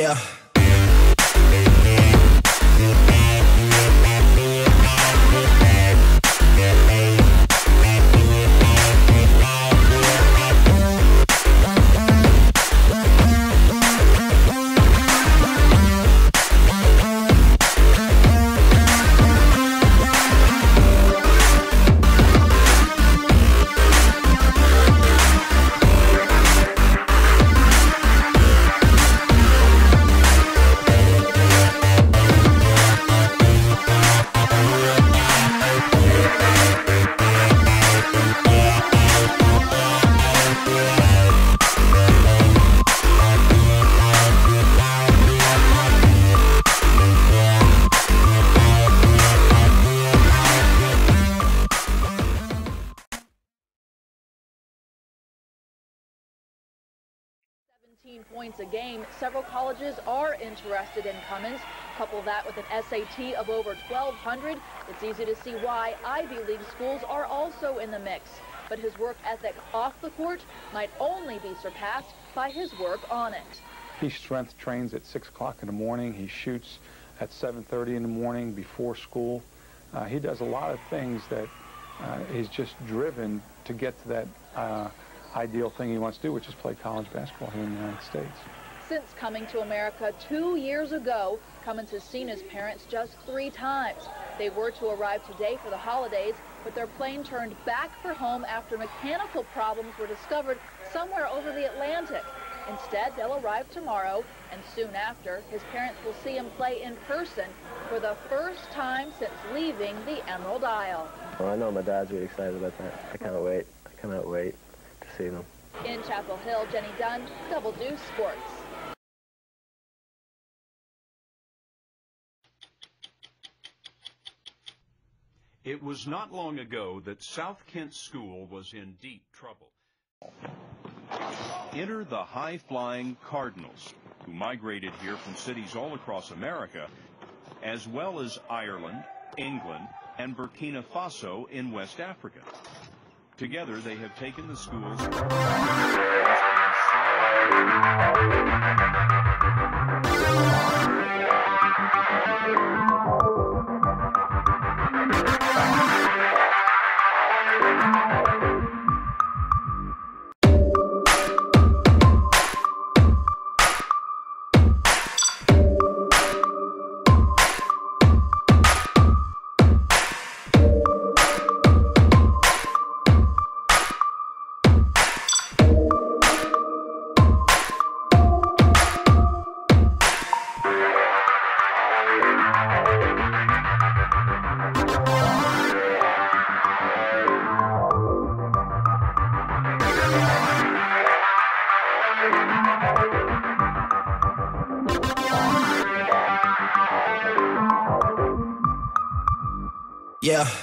Yeah. Points a game, several colleges are interested in Cummins. Couple that with an SAT of over 1,200, it's easy to see why Ivy League schools are also in the mix. But his work ethic off the court might only be surpassed by his work on it. He strength trains at 6 o'clock in the morning. He shoots at 7.30 in the morning before school. Uh, he does a lot of things that uh, he's just driven to get to that uh, ideal thing he wants to do, which is play college basketball here in the United States. Since coming to America two years ago, Cummins has seen his parents just three times. They were to arrive today for the holidays, but their plane turned back for home after mechanical problems were discovered somewhere over the Atlantic. Instead, they'll arrive tomorrow, and soon after, his parents will see him play in person for the first time since leaving the Emerald Isle. Well, I know my dad's really excited about that. I can't wait. I cannot wait see them. In Chapel Hill, Jenny Dunn, Double Deuce Sports. It was not long ago that South Kent School was in deep trouble. Enter the high-flying Cardinals, who migrated here from cities all across America, as well as Ireland, England, and Burkina Faso in West Africa. Together, they have taken the schools. Yeah.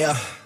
Yeah.